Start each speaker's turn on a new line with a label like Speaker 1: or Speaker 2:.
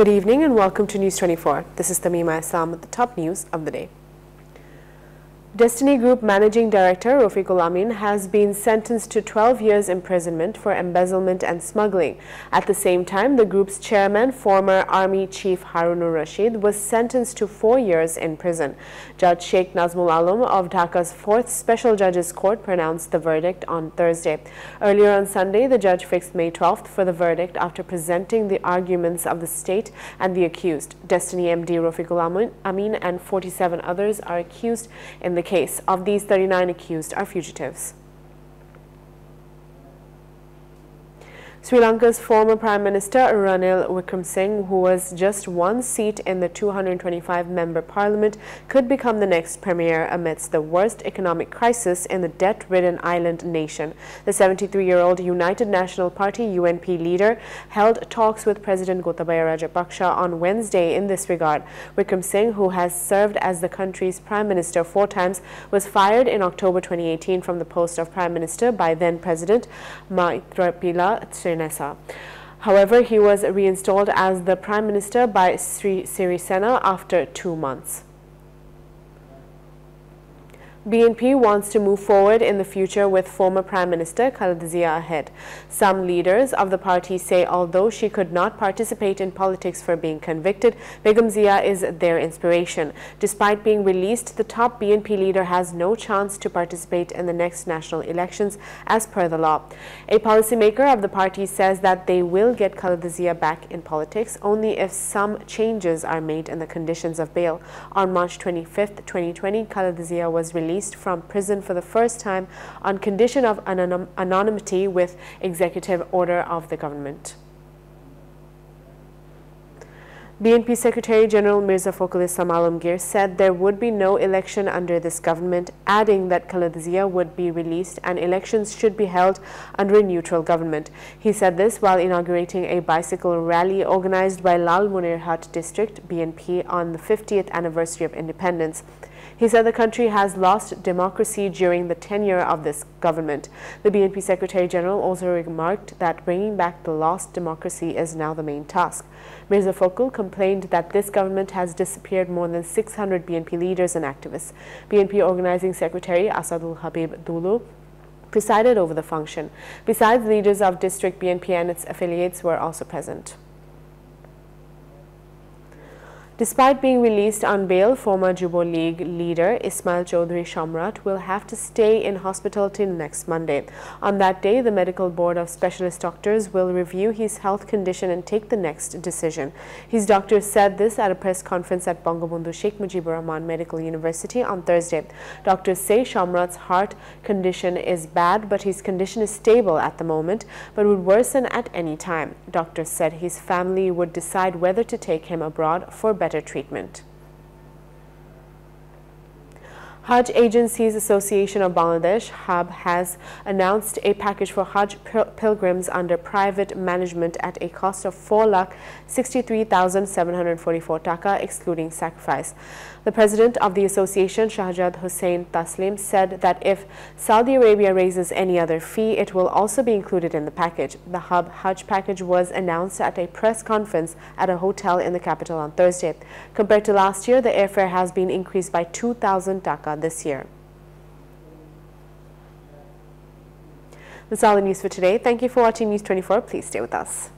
Speaker 1: Good evening and welcome to News 24. This is Tamima Islam with the top news of the day. Destiny Group Managing Director Rafiqul Amin has been sentenced to 12 years imprisonment for embezzlement and smuggling. At the same time, the group's chairman, former Army Chief Harunur Rashid, was sentenced to four years in prison. Judge Sheikh Nazmul Alam of Dhaka's 4th Special Judges Court pronounced the verdict on Thursday. Earlier on Sunday, the judge fixed May 12th for the verdict after presenting the arguments of the state and the accused. Destiny MD Rafiqul Amin and 47 others are accused in the the case. Of these, 39 accused are fugitives. Sri Lanka's former Prime Minister Ranil Wickremesinghe, who was just one seat in the 225-member parliament, could become the next premier amidst the worst economic crisis in the debt-ridden island nation. The 73-year-old United National Party UNP leader held talks with President Gotabaya Rajapaksa on Wednesday in this regard. Wickremesinghe, who has served as the country's prime minister four times, was fired in October 2018 from the post of prime minister by then-president Maithripala However, he was reinstalled as the Prime Minister by Sri Sirisena after two months. BNP wants to move forward in the future with former Prime Minister Khaleda Zia ahead. Some leaders of the party say although she could not participate in politics for being convicted, Begum Zia is their inspiration. Despite being released, the top BNP leader has no chance to participate in the next national elections as per the law. A policymaker of the party says that they will get Khaleda Zia back in politics only if some changes are made in the conditions of bail. On March 25, 2020, Khaleda Zia was released released from prison for the first time on condition of anonymity with executive order of the government. BNP Secretary General Mirza Fakhrul Islam Alamgir said there would be no election under this government, adding that Khaleda Zia would be released and elections should be held under a neutral government. He said this while inaugurating a bicycle rally organized by Lalmonirhat District, BNP, on the 50th anniversary of independence. He said the country has lost democracy during the tenure of this government. The BNP Secretary General also remarked that bringing back the lost democracy is now the main task. Mirza Fakhrul complained that this government has disappeared more than 600 BNP leaders and activists. BNP Organizing Secretary Asadul Habib Dulu presided over the function. Besides, leaders of district BNP and its affiliates were also present. Despite being released on bail, former Jubo League leader Ismail Chaudhry Shamrat will have to stay in hospital till next Monday. On that day, the Medical Board of Specialist Doctors will review his health condition and take the next decision. His doctors said this at a press conference at Bangabandhu Sheikh Mujibur Rahman Medical University on Thursday. Doctors say Shamrat's heart condition is bad, but his condition is stable at the moment, but would worsen at any time. Doctors said his family would decide whether to take him abroad for better better treatment. Hajj Agencies Association of Bangladesh, HAB, has announced a package for Hajj pilgrims under private management at a cost of 4,63,744 taka, excluding sacrifice. The president of the association, Shahjad Hussein Taslim, said that if Saudi Arabia raises any other fee, it will also be included in the package. The HAB Hajj package was announced at a press conference at a hotel in the capital on Thursday. Compared to last year, the airfare has been increased by 2,000 taka this year. That's all the news for today. Thank you for watching News 24. Please stay with us.